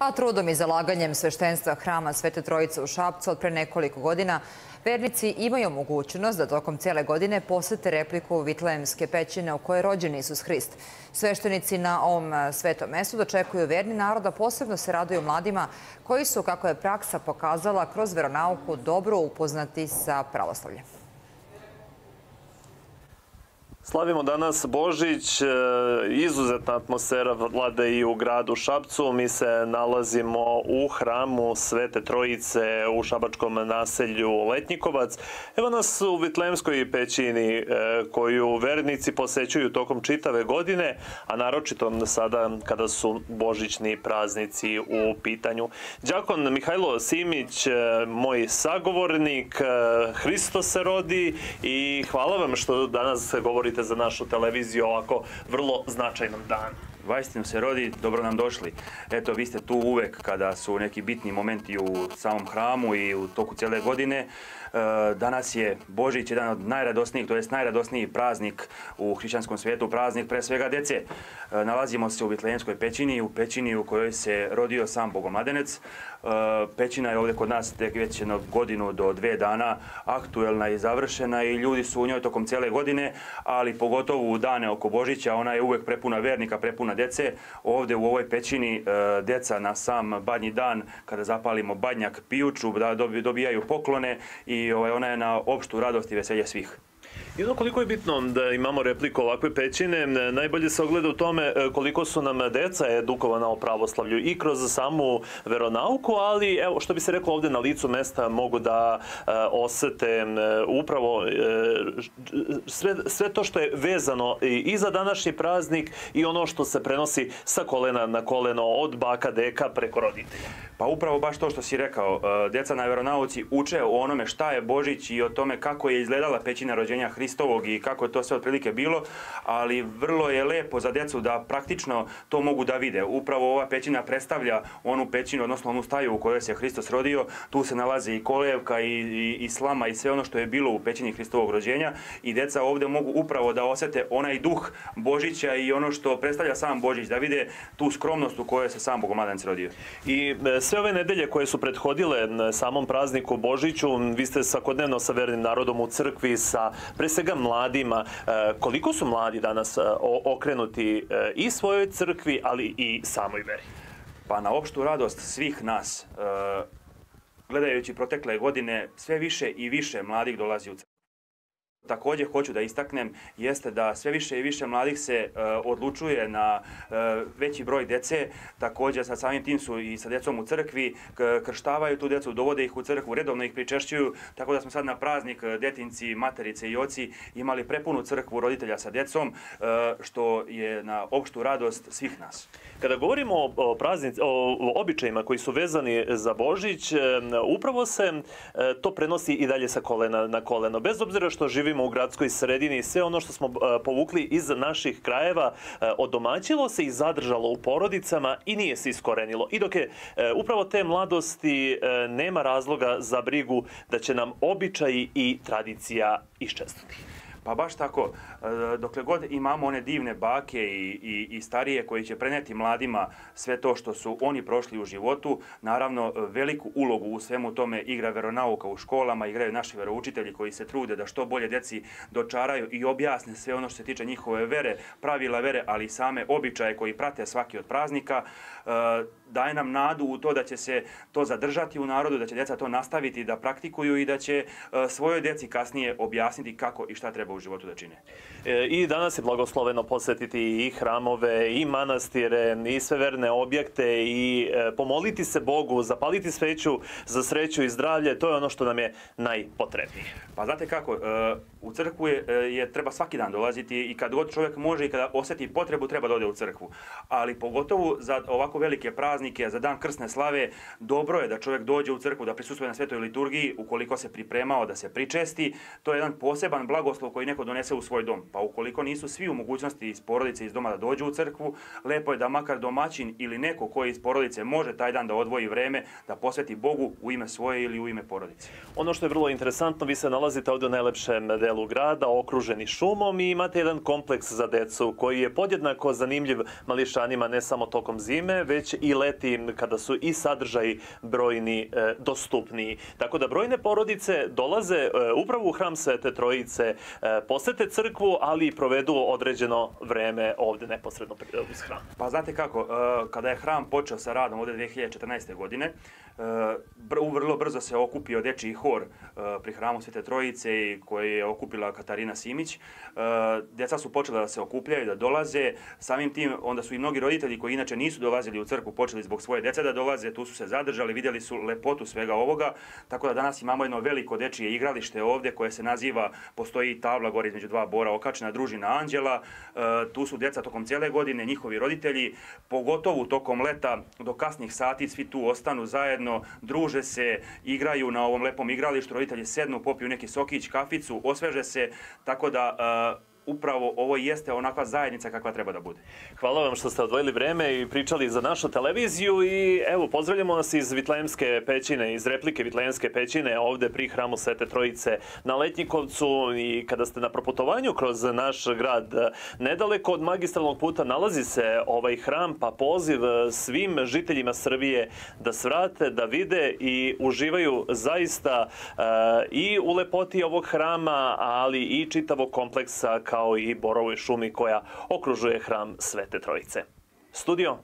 A trudom i zalaganjem sveštenstva hrama Svete Trojice u Šapcu od pre nekoliko godina vernici imaju mogućnost da tokom cele godine posete repliku Vitlejemske pećine u kojoj je rođen Isus Hrist. Sveštenici na ovom svetom mestu dočekuju verni naroda, posebno se raduju mladima koji su, kako je praksa pokazala, kroz veronauku dobro upoznati sa pravoslavljem. Slavimo danas Božić, e, izuzetna atmosfera vlade i u gradu Šapcu. Mi se nalazimo u hramu Svete Trojice u šabačkom naselju Letnjikovac. Evo nas u Vitlemskoj pećini e, koju vernici posećuju tokom čitave godine, a naročito sada kada su božićni praznici u pitanju. Đakon Mihajlo Simić, e, moj sagovornik, Hristo se rodi i hvala vam što danas govorite za našu televiziju ovako vrlo značajnom danu. Vajstinu se rodi, dobro nam došli. Eto, vi ste tu uvek kada su neki bitni momenti u samom hramu i u toku cijele godine. E, danas je Božić jedan od najradosnijih, to je najradosniji praznik u hrišćanskom svijetu, praznik pre svega dece. E, nalazimo se u Vitlejenskoj pećini, u pećini u kojoj se rodio sam Bogomladenec. E, pećina je ovdje kod nas tek već jedno godinu do dve dana aktuelna i završena i ljudi su u njoj tokom cijele godine, ali pogotovo u dane oko Božića, ona je uvek prepuna vernika, prepuna dece. Ovdje u ovoj pećini e, deca na sam badnji dan, kada zapalimo badnjak, pijuču, da dobijaju poklone i ovaj, ona je na opštu radost i veselje svih. I ono koliko je bitno da imamo repliku ovakve pećine, najbolje se ogleda u tome e, koliko su nam deca edukovana o pravoslavlju i kroz samu veronauku, ali evo što bi se reklo ovde na licu mesta mogu da e, osete upravo e, sve, sve to što je vezano i za današnji praznik i ono što se prenosi sa kolena na koleno od baka, deka preko roditelja. Pa upravo baš to što si rekao, deca na veronauci uče o onome šta je Božić i o tome kako je izgledala pećina rođenja Hristovog i kako je to sve otprilike bilo, ali vrlo je lepo za djecu da praktično to mogu da vide. Upravo ova pećina predstavlja onu pećinu, odnosno onu staju u kojoj se Hristos rodio. Tu se nalazi i kolevka i, i, i slama i sve ono što je bilo u pećini Hristovog rođenja i djeca ovdje mogu upravo da osete onaj duh Božića i ono što predstavlja sam Božić, da vide tu skromnost u kojoj se sam Bogomladanac rodio. I e, sve ove nedelje koje su prethodile samom prazniku Božiću, vi ste svakodnevno sa vernim narodom u crkvi, sa pre svega mladima. E, koliko su mladi danas e, okrenuti e, i svojoj crkvi, ali i samoj veri? Pa na opštu radost svih nas, gledajući protekle godine, sve više i više mladih dolazi u crkvu. Također hoću da istaknem jeste da sve više i više mladih se uh, odlučuje na uh, veći broj dece, također sa samim tim su i sa decom u crkvi, krštavaju tu decu, dovode ih u crkvu, redovno ih pričešćuju, tako da smo sad na praznik e, detinci, materice i oci imali prepunu crkvu roditelja sa decom, uh, što je na opštu radost svih nas. Kada govorimo o, praznic, o običajima koji su vezani za Božić, upravo se to prenosi i dalje sa kolena na koleno. Bez obzira što živimo živimo u gradskoj sredini, sve ono što smo e, povukli iz naših krajeva e, odomaćilo se i zadržalo u porodicama i nije se iskorenilo. I dok je e, upravo te mladosti nema razloga za brigu da će nam običaji i tradicija iščeznuti. Pa baš tako, e, dokle god imamo one divne bake i, i, i starije koji će preneti mladima sve to što su oni prošli u životu, naravno veliku ulogu u svemu tome igra veronauka u školama, igraju naši veroučitelji koji se trude da što bolje deci dočaraju i objasne sve ono što se tiče njihove vere, pravila vere, ali i same običaje koji prate svaki od praznika, e, daje nam nadu u to da će se to zadržati u narodu, da će djeca to nastaviti da praktikuju i da će e, svojoj djeci kasnije objasniti kako i šta treba treba u životu da čine. E, I danas je blagosloveno posjetiti i hramove, i manastire, i sve verne objekte i e, pomoliti se Bogu, zapaliti sveću za sreću i zdravlje, to je ono što nam je najpotrebnije. Pa znate kako, e, u crkvu je, je treba svaki dan dolaziti i kad god čovjek može i kada osjeti potrebu treba da ode u crkvu. Ali pogotovo za ovako velike praznike, za dan krsne slave, dobro je da čovjek dođe u crkvu, da prisustuje na svetoj liturgiji, ukoliko se pripremao da se pričesti. To je jedan poseban blagoslov koji neko donese u svoj dom. Pa ukoliko nisu svi u mogućnosti iz porodice iz doma da dođu u crkvu, lepo je da makar domaćin ili neko koji iz porodice može taj dan da odvoji vreme da posveti Bogu u ime svoje ili u ime porodice. Ono što je vrlo interesantno, vi se nalazite ovdje u najlepšem delu grada, okruženi šumom i imate jedan kompleks za decu koji je podjednako zanimljiv mališanima ne samo tokom zime, već i leti kada su i sadržaji brojni e, dostupniji. Tako da brojne porodice dolaze e, upravo u hram Svete Trojice, e, posete crkvu, ali i provedu određeno vreme ovde neposredno uz hram. Pa znate kako, e, kada je hram počeo sa radom ovde 2014. godine, e, vrlo brzo se okupio dečiji hor e, pri hramu Svete Trojice koji je okupila Katarina Simić. Deca su počela da se okupljaju, da dolaze. Samim tim onda su i mnogi roditelji koji inače nisu dolazili u crkvu počeli zbog svoje dece da dolaze, tu su se zadržali, vidjeli su lepotu svega ovoga. Tako da danas imamo jedno veliko dečije igralište ovde koje se naziva, postoji tabla gore između dva bora okačena, družina Anđela. Tu su deca tokom cijele godine, njihovi roditelji, pogotovo tokom leta do kasnih sati svi tu ostanu zajedno, druže se, igraju na ovom lepom igralištu, roditelji sednu, popiju neki sokić, kaficu, osveže se, tako da upravo ovo jeste onakva zajednica kakva treba da bude. Hvala vam što ste odvojili vreme i pričali za našu televiziju i evo, pozdravljamo nas iz Vitlejemske pećine, iz replike Vitlejemske pećine ovde pri hramu Svete Trojice na Letnjikovcu i kada ste na proputovanju kroz naš grad nedaleko od magistralnog puta nalazi se ovaj hram, pa poziv svim žiteljima Srbije da svrate, da vide i uživaju zaista uh, i u lepoti ovog hrama, ali i čitavog kompleksa kao i borovoj šumi koja okružuje hram Svete Trojice. Studio